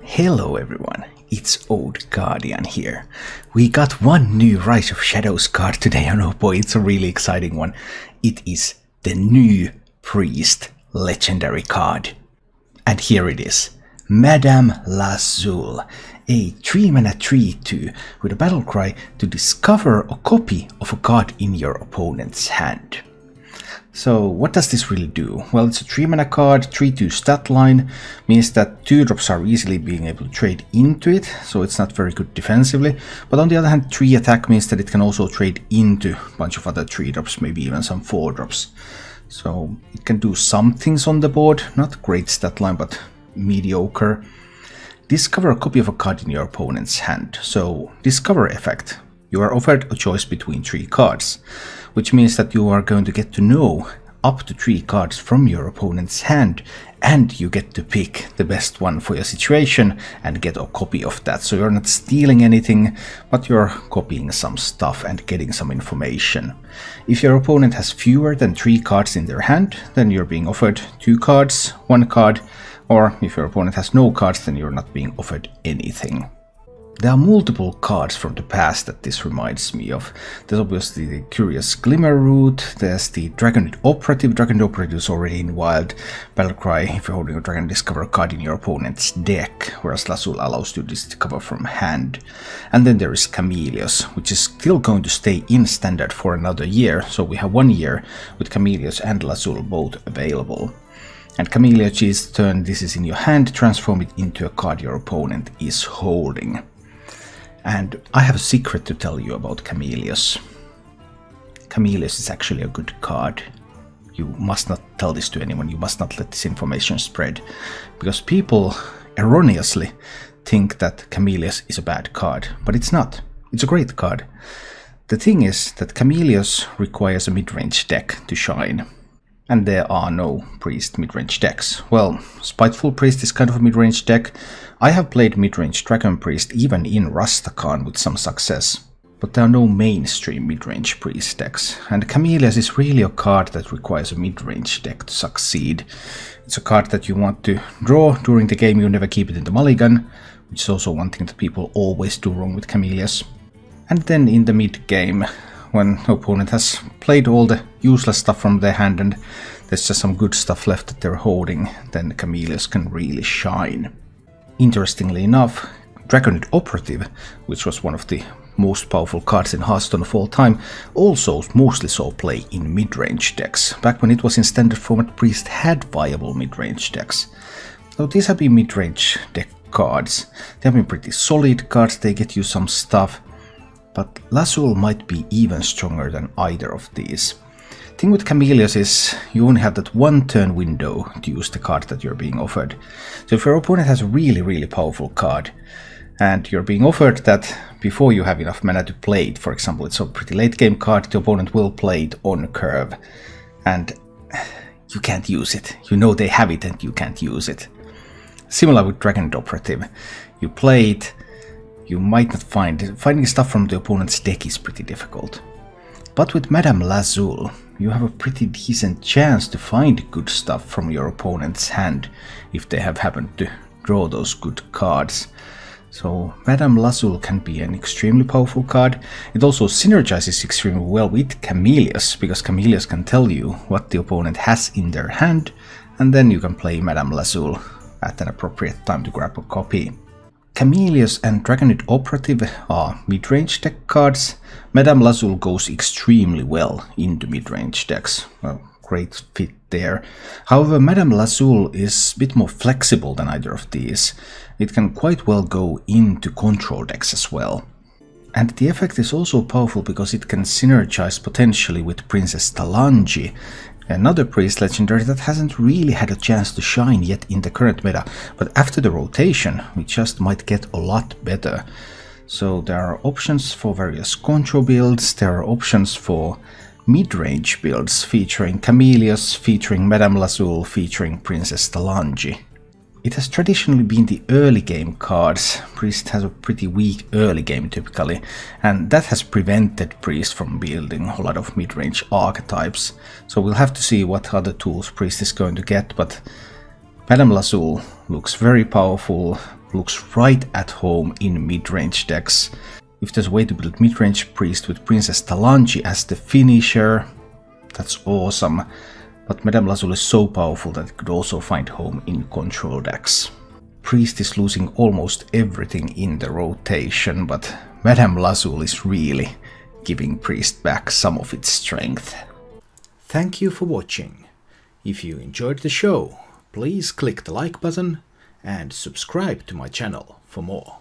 Hello everyone, it's Old Guardian here. We got one new Rise of Shadows card today and oh boy, it's a really exciting one. It is the new Priest Legendary card. And here it is, Madame Lazul, a 3 mana 3 2 with a battle cry to discover a copy of a card in your opponent's hand. So what does this really do? Well, it's a 3 mana card, 3-2 stat line, means that 2 drops are easily being able to trade into it, so it's not very good defensively. But on the other hand, 3 attack means that it can also trade into a bunch of other 3 drops, maybe even some 4 drops. So it can do some things on the board, not great stat line, but mediocre. Discover a copy of a card in your opponent's hand. So, discover effect. You are offered a choice between three cards which means that you are going to get to know up to three cards from your opponent's hand and you get to pick the best one for your situation and get a copy of that. So you're not stealing anything, but you're copying some stuff and getting some information. If your opponent has fewer than three cards in their hand, then you're being offered two cards, one card, or if your opponent has no cards, then you're not being offered anything. There are multiple cards from the past that this reminds me of. There's obviously the Curious Glimmerroot, there's the Dragon Operative. Dragon Operative is already in Wild. Battlecry, if you're holding a Dragon, discover card in your opponent's deck, whereas Lazul allows you to discover from hand. And then there is Chameleos, which is still going to stay in standard for another year, so we have one year with Chameleos and Lazul both available. And Chameleos' turn, this is in your hand, transform it into a card your opponent is holding. And I have a secret to tell you about Chameleos. Chameleos is actually a good card. You must not tell this to anyone, you must not let this information spread. Because people erroneously think that Chameleos is a bad card, but it's not. It's a great card. The thing is that Chameleos requires a mid-range deck to shine. And there are no priest mid-range decks. Well, Spiteful Priest is kind of a mid-range deck, I have played mid-range Dragon Priest even in Rastakhan with some success, but there are no mainstream mid-range priest decks, and Chameleos is really a card that requires a mid-range deck to succeed. It's a card that you want to draw during the game, you never keep it in the mulligan, which is also one thing that people always do wrong with Chameleos. And then in the mid-game, when opponent has played all the useless stuff from their hand and there's just some good stuff left that they're holding, then Chameleos can really shine. Interestingly enough, Drakonid Operative, which was one of the most powerful cards in Hearthstone of all time, also mostly saw play in mid-range decks. Back when it was in standard format, Priest had viable mid-range decks. So these have been mid-range deck cards. They have been pretty solid cards, they get you some stuff, but Lazul might be even stronger than either of these thing with Chameleos is you only have that one turn window to use the card that you're being offered. So if your opponent has a really, really powerful card, and you're being offered that before you have enough mana to play it, for example, it's a pretty late game card, the opponent will play it on curve, and you can't use it. You know they have it and you can't use it. Similar with Dragon Operative. You play it, you might not find. Finding stuff from the opponent's deck is pretty difficult. But with Madame Lazul, you have a pretty decent chance to find good stuff from your opponent's hand if they have happened to draw those good cards. So Madame Lazul can be an extremely powerful card. It also synergizes extremely well with Chameleos, because Chameleos can tell you what the opponent has in their hand, and then you can play Madame Lazul at an appropriate time to grab a copy. Chameleos and Drakonid Operative are mid-range deck cards. Madame Lazul goes extremely well into mid-range decks. Well, great fit there. However, Madame Lazul is a bit more flexible than either of these. It can quite well go into control decks as well. And the effect is also powerful because it can synergize potentially with Princess Talanji, Another priest legendary that hasn't really had a chance to shine yet in the current meta, but after the rotation we just might get a lot better. So there are options for various control builds, there are options for mid-range builds featuring Chameleos, featuring Madame Lazul, featuring Princess Talanji. It has traditionally been the early game cards. Priest has a pretty weak early game typically, and that has prevented Priest from building a lot of mid-range archetypes. So we'll have to see what other tools Priest is going to get, but Madame Lazul looks very powerful, looks right at home in mid-range decks. If there's a way to build mid-range priest with Princess Talanji as the finisher, that's awesome. But Madame Lazul is so powerful that it could also find home in control decks. Priest is losing almost everything in the rotation, but Madame Lazul is really giving Priest back some of its strength. Thank you for watching. If you enjoyed the show, please click the like button and subscribe to my channel for more.